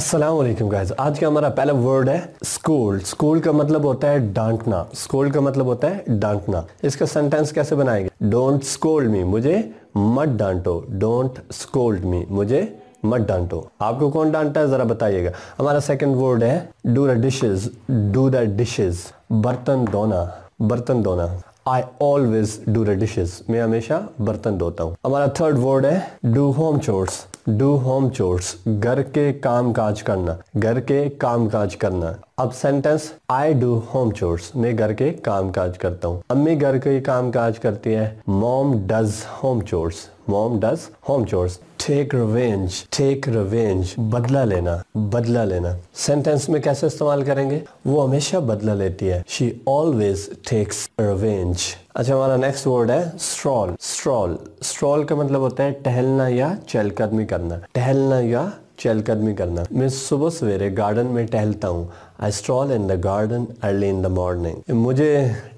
अस्सलाम वालेकुम गाइस आज का हमारा पहला वर्ड है स्कूल स्कूल का मतलब होता है डांटना। स्कूल का मतलब होता है डांटना। इसका सेंटेंस कैसे बनाएँगे? डोंट स्कोल्ड मी मुझे मत डांटो। डोंट स्कोल्ड मी मुझे मत डांटो। आपको कौन डांटता है? जरा बताइएगा। हमारा सेकंड वर्ड है do the dishes do the dishes बर्तन धोना। बर्तन धोना। I always do the dishes मैं हमेशा बर्तन धोता हूँ। हमारा थर्ड वर्ड है do home chores do home chores घर के काम काज करना। घर के काम काज करना। अब sentence I do home chores मैं घर के काम काज करता हूँ। अम्मी घर के काम काज करती है। Mom does home chores mom does home chores take revenge take revenge बदला लेना बदला लेना। सेंटेंस में कैसे इस्तेमाल करेंगे? वो हमेशा बदला लेती है। शी ऑलवेज टेक्स रिवेंज अच्छा हमारा नेक्स्ट वर्ड है स्ट्रॉल स्ट्रॉल स्ट्रॉल का मतलब होता है टहलना या चहलकदमी करना। टहलना या चहलकदमी करना। मैं सुबह सवेरे गार्डन में टहलता हूँ। I stroll in the garden early in the morning मुझे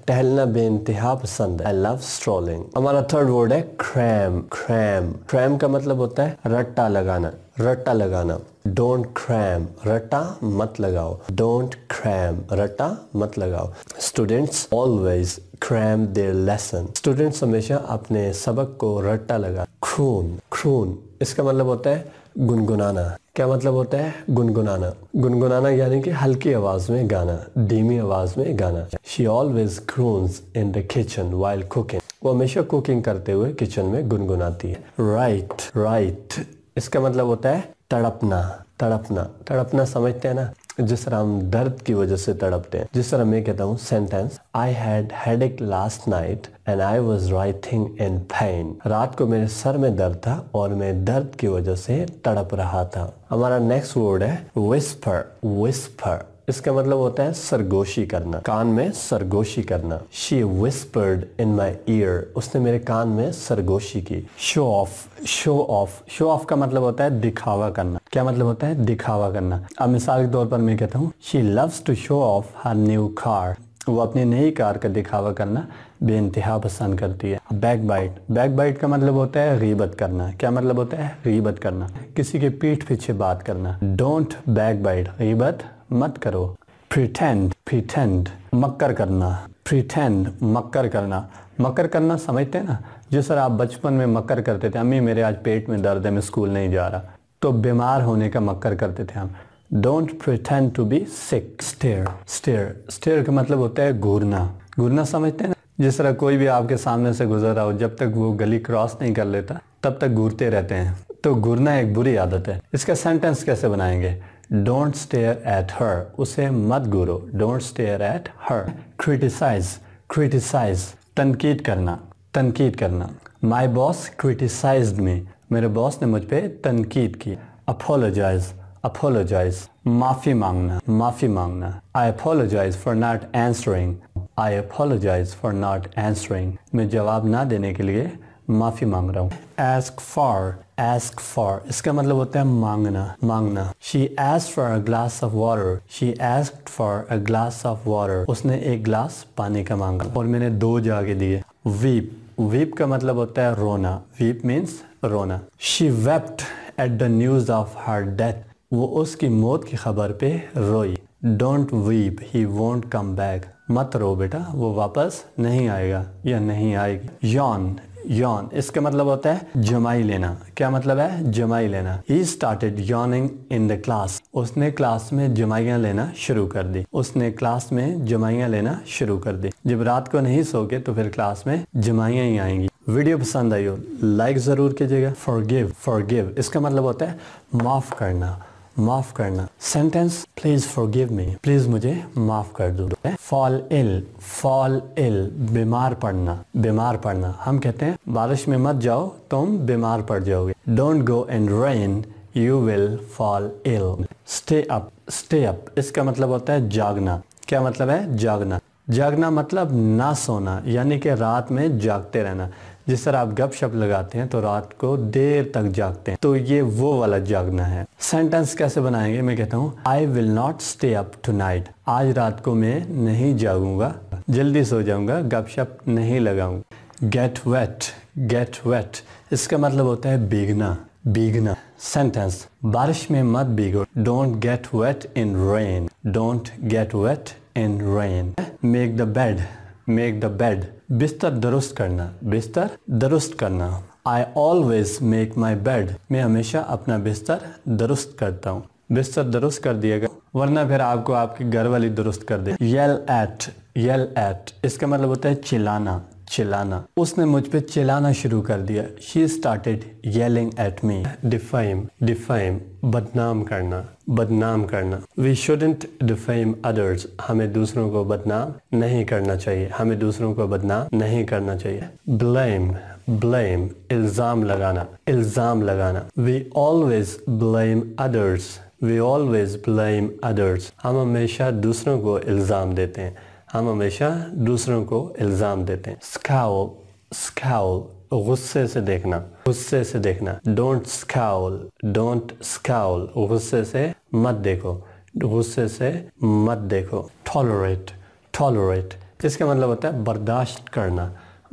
टहलना बेनतहा पसंद है। आई लव स्ट्रॉलिंग हमारा थर्ड वर्ड है क्रैम क्रैम क्रैम का मतलब होता है रट्टा लगाना रट्टा लगाना। डोंट क्रैम रट्टा मत लगाओ। डोंट क्रैम रट्टा मत लगाओ। Students always cram their lesson students हमेशा अपने सबक को रट्टा लगा। खून खून इसका मतलब होता है गुनगुनाना। क्या मतलब होता है? गुनगुनाना। गुनगुनाना यानी कि हल्की आवाज़ में गाना, धीमी आवाज़ में गाना। She always groans in the kitchen while cooking वो हमेशा कुकिंग करते हुए किचन में गुनगुनाती है। Right right. इसका मतलब होता है तड़पना तड़पना। तड़पना समझते हैं ना? जिस तरह हम दर्द की वजह से तड़पते हैं, जिस तरह मैं कहता हूँ sentence I had headache last night and I was writhing in pain रात को मेरे सर में दर्द था और मैं दर्द की वजह से तड़प रहा था। हमारा नेक्स्ट वर्ड है विस्पर विस्पर इसका मतलब होता है सरगोशी करना, कान में सरगोशी करना। She whispered in my ear उसने मेरे कान में सरगोशी की। Show off show off show off का मतलब होता है दिखावा करना। क्या मतलब होता है दिखावा करना? अब मिसाल के तौर पर मैं कहता हूँ she loves to show off her new car वो अपनी नई कार का दिखावा करना बेानतहा पसंद करती है। बैक बाइट बैक बाइट का मतलब होता है गीबत करना। क्या मतलब होता है? गीबत करना। किसी के पीठ पीछे बात करना। डोंट बैक बाइट गीबत मत करो। प्रिटेंड प्रिटेंड मक्कर करना। प्रिटेंड मक्कर करना। मक्कर करना समझते हैं ना? जो सर आप बचपन में मक्कर करते थे, अम्मी मेरे आज पेट में दर्द है, मैं स्कूल नहीं जा रहा। तो बीमार होने का मक्कर करते थे हम। Don't pretend to be sick stare stare stare का मतलब होता है घूरना। घूरना समझते हैं ना? जिस तरह कोई भी आपके सामने से गुजर रहा हो जब तक वो गली क्रॉस नहीं कर लेता तब तक घूरते रहते हैं। तो घूरना एक बुरी आदत है। इसका सेंटेंस कैसे बनाएँगे? डोंट स्टेयर एट हर उसे मत गुरो don't stare at her criticize criticize तनकीद करना। तनकीद करना। माई बॉस क्रिटिसाइज मी मेरे बॉस ने मुझ पर तनकीद की। अपोलोजाइज अपोलोजाइज माफ़ी मांगना माफ़ी मांगना। I apologize for not answering I apologize for not answering मैं जवाब ना देने के लिए माफ़ी मांग रहा हूँ। एस्क फॉर एस्क फॉर इसका मतलब होता है मांगना मांगना। She ask for a glass of water she ask for a glass of water उसने एक ग्लास पानी का मांगा और मैंने दो जाके दिए। वीप वीप का मतलब होता है रोना। वीप मीन्स रोना। She wept at the news of her death वो उसकी मौत की खबर पे रोई। Don't weep he won't come back मत रो बेटा, वो वापस नहीं आएगा या नहीं आएगी। यॉन यौन इसका मतलब होता है जमाई लेना। क्या मतलब है? जमाई लेना। He started yawning in the class उसने क्लास में जमाइयाँ लेना शुरू कर दी। उसने क्लास में जमाइयाँ लेना शुरू कर दी। जब रात को नहीं सोगे तो फिर क्लास में जमाइयाँ ही आएँगी। वीडियो पसंद आई हो लाइक ज़रूर कीजिएगा। फॉर गिव इसका मतलब होता है माफ़ करना। माफ़ करना। Sentence please forgive me please मुझे माफ़ कर दो। फॉल इल फॉल इल बीमार पड़ना बीमार पड़ना। हम कहते हैं, बारिश में मत जाओ, तुम बीमार पड़ जाओगे। Don't go in rain you will fall ill stay up stay up इसका मतलब होता है जागना। क्या मतलब है? जागना। जागना मतलब ना सोना, यानी कि रात में जागते रहना। जिस तरह आप गप शप लगाते हैं तो रात को देर तक जागते हैं। तो ये वो वाला जागना है। सेंटेंस कैसे बनाएँगे? मैं कहता हूँ I will not stay up tonight आज रात को मैं नहीं जागूँगा। जल्दी सो जाऊँगा, गप शप नहीं लगाऊँगा। गेट वेट गेट वेट इसका मतलब होता है भीगना भीगना। सेंटेंस बारिश में मत भीगो। Don't get wet in rain don't get wet in rain make the bed make the bed बिस्तर दुरुस्त करना, बिस्तर दुरुस्त करना। I always make my bed मैं हमेशा अपना बिस्तर दुरुस्त करता हूँ। बिस्तर दुरुस्त कर दिएगा वरना फिर आपको आपकी घर वाली दुरुस्त कर दे। येल एट येल एट इसका मतलब होता है चिल्लाना। चिल्लाना। उसने मुझ पे चिल्लाना शुरू कर दिया। She started yelling at me defame defame बदनाम करना बदनाम करना। वी शुडेंट डिफाइम अदर्स हमें दूसरों को बदनाम नहीं करना चाहिए। हमें दूसरों को बदनाम नहीं करना चाहिए। ब्लेम ब्लेम इल्ज़ाम लगाना इल्ज़ाम लगाना। We always blame others we always blame others हम हमेशा दूसरों को इल्ज़ाम देते हैं। हम हमेशा दूसरों को इल्ज़ाम देते हैं। स्काउल स्काउल, गुस्से से देखना, गुस्से से देखना। डोंट स्काउल डोंट स्काउल, गुस्से से मत देखो, गुस्से से मत देखो। टॉलरेट टॉलरेट इसका मतलब होता है बर्दाश्त करना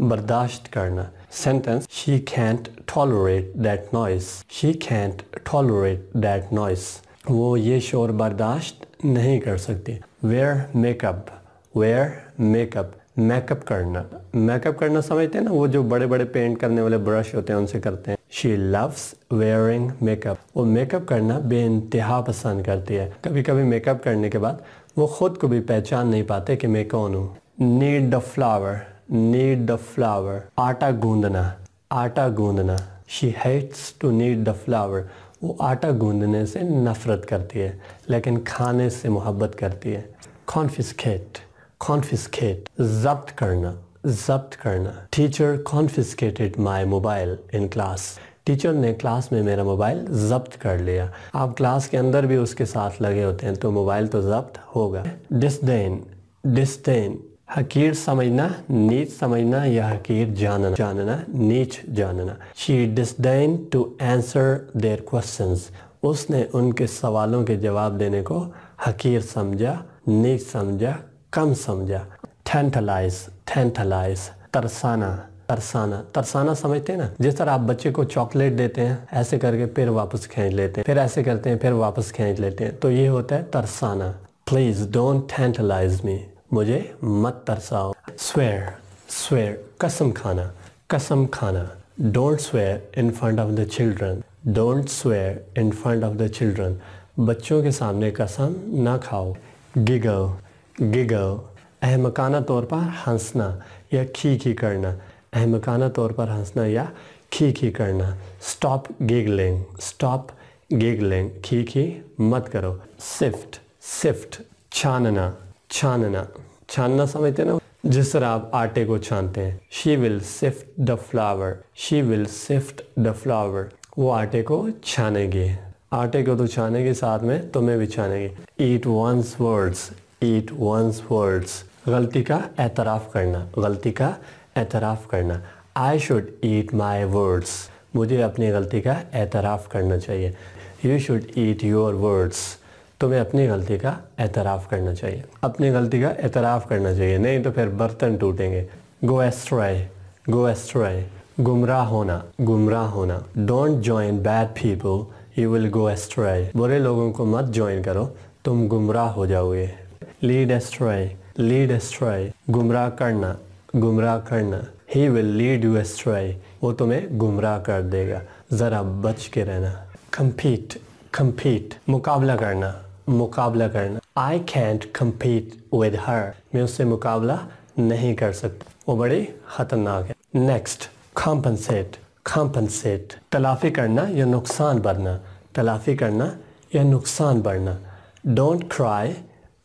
बर्दाश्त करना। Sentence she can't tolerate that noise she can't tolerate that noise वो ये शोर बर्दाश्त नहीं कर सकती। Wear makeup wear makeup makeup करना। मेकअप करना समझते हैं ना, वो जो बड़े बड़े पेंट करने वाले ब्रश होते हैं, उनसे करते हैं। शी लव्स वेयरिंग मेकअप वो मेकअप करना बे इंतहा पसंद करती है। कभी कभी मेकअप करने के बाद वो खुद को भी पहचान नहीं पाते कि मैं कौन हूँ। Knead the flour knead the flour आटा गूंदना। आटा गूंदना। She hates to knead the flour वो आटा गूंदने से नफ़रत करती है, लेकिन खाने से मोहब्बत करती है। कॉन्फिस्केट कॉन्फिस्केट जब्त करना जब्त करना teacher confiscated my mobile in class teacher ने क्लास में मेरा मोबाइल जब्त कर लिया आप क्लास के अंदर भी उसके साथ लगे होते हैं तो मोबाइल तो जब्त होगा डिसडेन डिसडेन हकीर समझना नीच समझना या हकीर जानना जानना नीच जानना she disdain to answer their questions उसने उनके सवालों के जवाब देने को हकीर समझा नीच समझा कम समझा टेंटलाइज टेंटलाइज तरसाना तरसाना। तरसाना समझते हैं ना? जिस तरह आप बच्चे को चॉकलेट देते हैं, ऐसे करके फिर वापस खींच लेते हैं। फिर ऐसे करते हैं, फिर वापस खींच लेते हैं। तो ये होता है तरसाना। प्लीज़ डोंट टेंटलाइज मी मुझे मत तरसाओ। स्वेयर स्वेयर कसम खाना कसम खाना। Don't swear in front of the children don't swear in front of the children बच्चों के सामने कसम ना खाओ। गिगल गिगल अहमकाना तौर पर हंसना या खी खी करना अहमकाना तौर पर हंसना या खी खी करना स्टॉप गिगलिंग स्टॉप गिगलिंग खी खी मत करो सिफ्ट सिफ्ट छानना छानना छानना समझते ना जिस तरह आप आटे को छानते हैं she will sift the flour she will sift the flour वो आटे को छानेगी आटे को तो छानेगी साथ में तुम्हें भी छानेगी eat one's words eat one's words गलती का एतराफ़ करना। गलती का एतराफ़ करना। I should eat my words मुझे अपनी गलती का एतराफ़ करना चाहिए। You should eat your words तुम्हें अपनी गलती का एतराफ़ करना चाहिए। अपनी गलती का एतराफ़ करना चाहिए। नहीं तो फिर बर्तन टूटेंगे। गो एस्ट्रॉय गो एस्ट्रॉय गुमराह होना। गुमराह होना। Don't join bad people you will go astray बुरे लोगों को मत ज्वाइन करो। तुम गुमराह हो जाओगे। लीड एस्ट्रॉय लीड एस्ट्रॉय गुमराह करना गुमराह करना he will lead you astray वो तुम्हें गुमराह कर देगा। ज़रा बच के रहना। कम्पीट कम्पीट मुकाबला करना मुकाबला करना। I can't compete with her मैं उससे मुकाबला नहीं कर सकता। वो बड़ी ख़तरनाक है। नेक्स्ट कॉम्पनसेट कॉम्पनसेट तलाफ़ी करना या नुकसान बढ़ना तलाफ़ी करना या नुकसान बढ़ना don't cry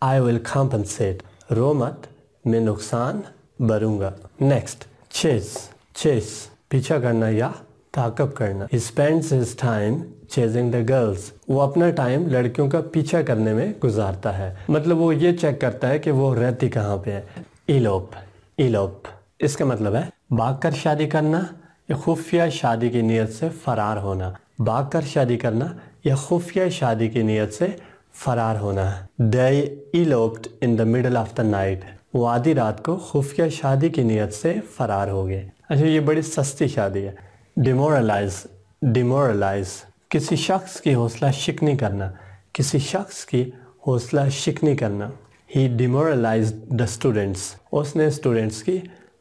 I will compensate रो मत मैं नुकसान भरूँगा। नेक्स्ट चेस चेस पीछा करना या ताकब करना। Spends his time chasing the girls वो अपना टाइम लड़कियों का पीछा करने में गुजारता है। मतलब वो ये चेक करता है कि वो रहती कहाँ पे है। इलोप इलोप इसका मतलब है भाग कर शादी करना या खुफिया शादी की नीयत से फरार होना। भाग कर शादी करना या खुफिया शादी की नीयत से फरार होना। They eloped in the middle of the night. वो आधी रात को खुफिया शादी की नीयत से फरार हो गए। अच्छा ये बड़ी सस्ती शादी है। डिमोरलाइज डिमोरलाइज किसी शख्स की हौसला शिकनी करना। किसी शख्स की हौसला शिकनी करना। ही डिमोरलाइज द स्टूडेंट्स उसने स्टूडेंट्स की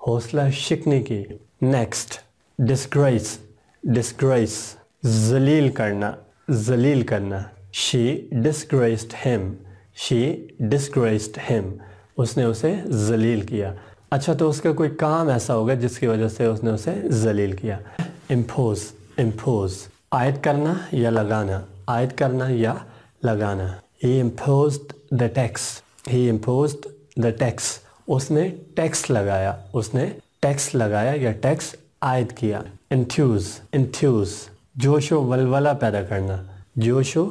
हौसला शिकनी की। नेक्स्ट डिस्ग्रेस डिस्ग्रेस जलील करना जलील करना। She disgraced him she disgraced him उसने उसे जलील किया। अच्छा तो उसका कोई काम ऐसा होगा जिसकी वजह से उसने उसे जलील किया? इम्पोज इम्पोज आयद करना या लगाना? आयद करना या लगाना? He impose the tax he impose the tax उसने टैक्स लगाया। उसने टैक्स लगाया या टैक्स आयद किया। इंथ्यूज इंथ्यूज जोशो वलवला पैदा करना। जोशो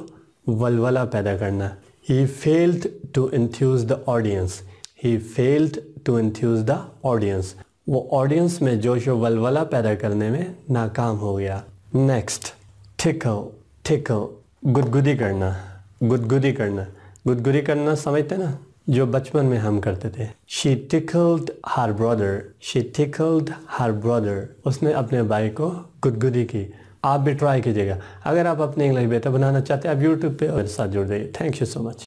वलवला पैदा करना। He failed to enthuse the audience he failed to enthuse the audience वो ऑडियंस में जोश वलवला पैदा करने में नाकाम हो गया। नेक्स्ट ठिको ठिको गुदगुदी करना गुदगुदी करना। गुदगुदी करना समझते ना? जो बचपन में हम करते थे। She tickled her brother she tickled her brother उसने अपने भाई को गुदगुदी की। आप भी ट्राई कीजिएगा। अगर आप अपने इंग्लिश बेहतर बनाना चाहते हैं, आप यूट्यूब पर मेरे साथ जुड़ जाइए थैंक यू सो मच